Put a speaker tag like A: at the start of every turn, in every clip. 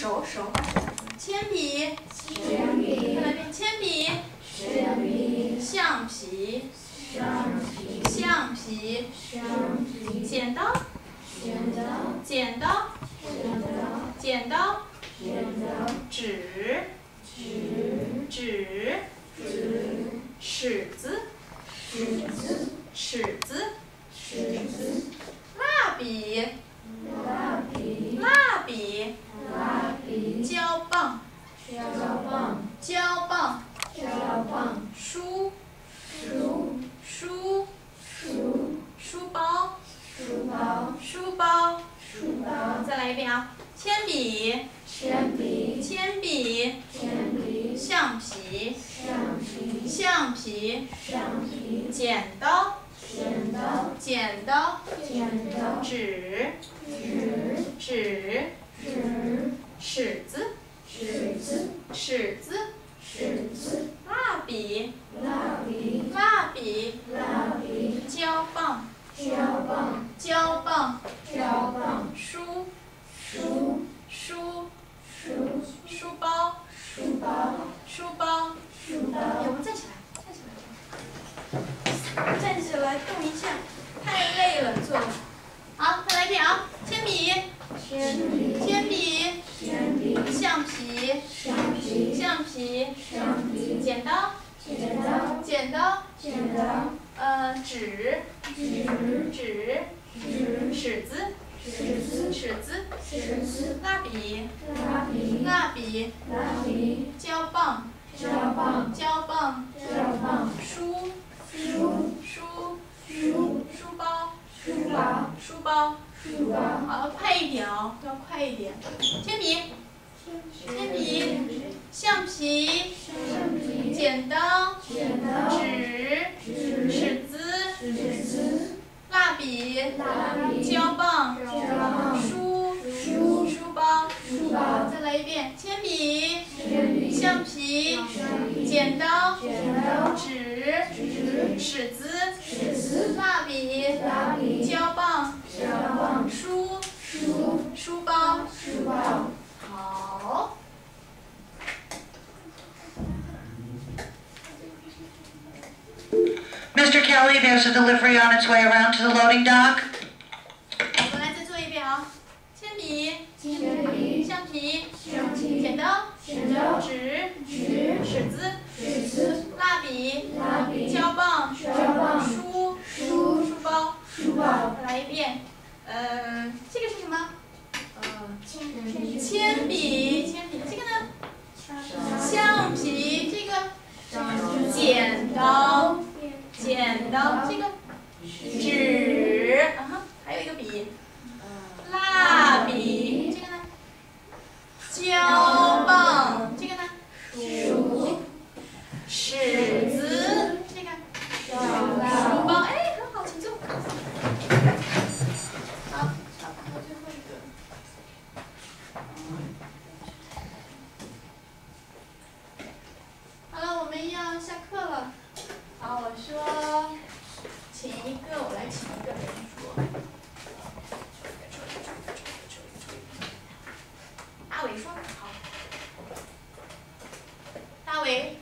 A: 手手，铅笔，
B: 铅笔。
A: 橡皮，
B: 橡皮。
A: 橡皮，
B: 橡皮。
A: 剪刀，
B: 剪刀。
A: 剪刀，
B: 剪刀。
A: 剪刀，
B: 剪刀
A: 纸，
B: 纸
A: 纸，
B: 纸
A: 尺子，
B: 尺子
A: 尺子，
B: 尺子
A: 蜡笔，
B: 蜡笔
A: 蜡笔，
B: 蜡笔
A: 胶棒，
B: 胶棒
A: 胶棒，
B: 胶棒
A: 书，
B: 书
A: 书，
B: 书
A: 书包，
B: 书包
A: 书包，
B: 书包
A: 再来一遍啊，铅笔，
B: 铅笔
A: 铅笔，
B: 铅笔
A: 橡皮，
B: 橡皮
A: 橡皮，剪刀，
B: 剪刀。
A: 剪刀，
B: 剪刀。
A: 纸，
B: 纸
A: 纸，
B: 纸
A: 尺子，
B: 尺子。
A: 尺子，
B: 尺子。
A: 蜡笔，
B: 蜡笔。
A: 蜡笔，
B: 蜡笔。
A: 胶棒，
B: 胶棒。
A: 胶棒，
B: 胶棒。
A: 书，
B: 书
A: 书，
B: 书
A: 书包，
B: 书包
A: 书包。
B: 书
A: 哎，
B: 包
A: 我们站起来，站起来，站起来动一下，太累了，坐着。好，再来一遍啊！铅笔，
B: 铅笔
A: 铅笔，橡皮，
B: 橡皮
A: 橡皮，剪刀，
B: 剪刀
A: 剪刀，
B: 剪刀
A: 呃，纸，
B: 纸
A: 纸，尺子，
B: 尺子
A: 尺子，
B: 尺子，
A: 蜡笔
B: 蜡笔，
A: 蜡笔胶棒，
B: 胶棒
A: 胶棒，
B: 胶棒
A: 书，
B: 书
A: 书，
B: 书
A: 书包，
B: 书包
A: 书包。
B: 书包
A: 好，快一点哦，要快一点。铅笔，铅笔，橡皮，
B: 橡皮
A: 剪刀，
B: 剪刀
A: 纸，尺子，蜡笔，胶棒，书，
B: 书
A: 包。
B: 书包
A: 再来一遍，铅笔，橡皮，剪刀，
B: 剪刀
A: 纸，尺子，
B: 尺子
A: 蜡笔，胶棒，书
C: Mr. Kelly, there's a delivery on its way around to the loading dock.
A: 我们来再做一遍啊！铅笔、
B: 铅笔
A: 橡皮、
B: 橡皮
A: 剪刀、
B: 剪刀
A: 纸、
B: 纸
A: 尺子、
B: 尺子
A: 蜡笔、
B: 蜡笔
A: 胶棒、
B: 胶棒
A: 书、 剪刀。这个？纸。啊哈，还有一个笔。蜡笔。这个呢？胶棒。这个呢？
B: 书
A: 尺子。这个？书包。哎，很好，请坐。好，小板的最后一个。好了，我们要下课了。好，我说，请一个，我来请一个人说。大伟说，好。大伟，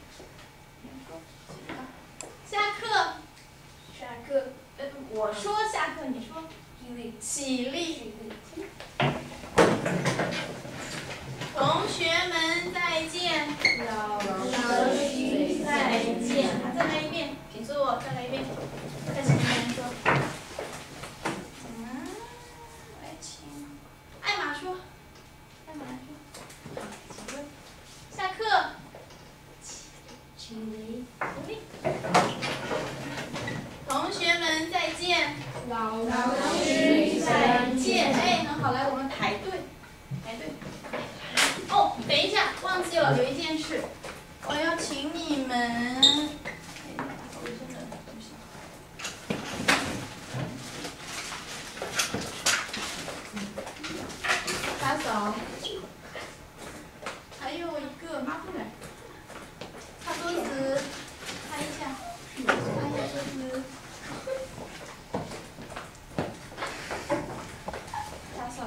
A: 下课。
B: 下课
A: 呃，我说你说起立。同学们再见。
B: 老
A: 师再见。再来一遍，请坐，再来一遍。再请一个人说。嗯，来请艾玛说。艾玛来说。好，请问。下课。起立。起立。同学们再见。
B: 老
A: 师再见。哎，很好，来，我们排队，排队。哦，等一下，忘记了有一件事，我要请你们。打扫卫生的东西。打扫。还有一个抹布来，擦桌子，擦一下，擦一下桌子。打扫。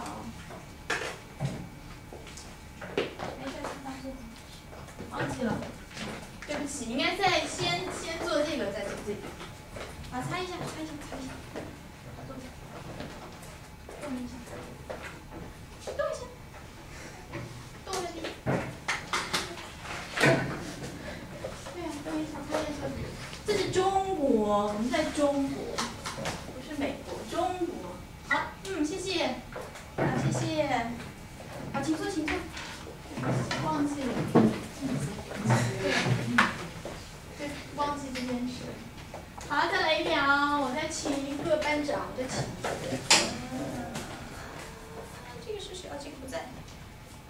A: 忘记了，对不起，应该在先先做这个，再做这个。啊，擦一下，擦一下，擦一下。动一下，动一下，动一下，动一下。对啊，动一下，擦一下。这是中国，我们在中国，不是美国，中国。好，嗯，谢谢，好，谢谢。好，请坐，请坐。忘记了，对，对，忘记这件事。好，再来一遍啊！我再请一个班长，再请一个。这个是谁啊？这个不在。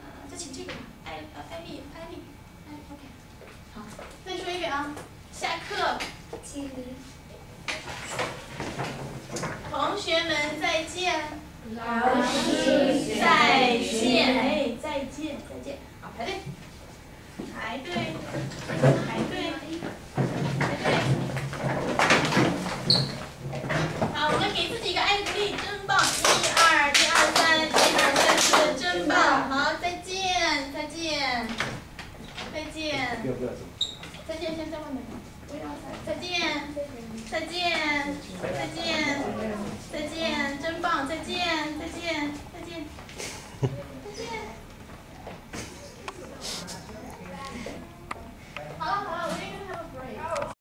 A: 嗯，再请这个吧，艾呃艾丽，艾丽，艾，OK。好，再说一遍啊！下课，
B: 敬礼。
A: 同学们再见。
B: 老师
A: 再见，哎，再见，再见，好，排队，排队，排队，排队。好，我们给自己一个爱的鼓励，真棒！一二，一二三，一二三四，真棒！好，再见，再见，再见，再见，先在外面。不要再，见，再见，再见，再见。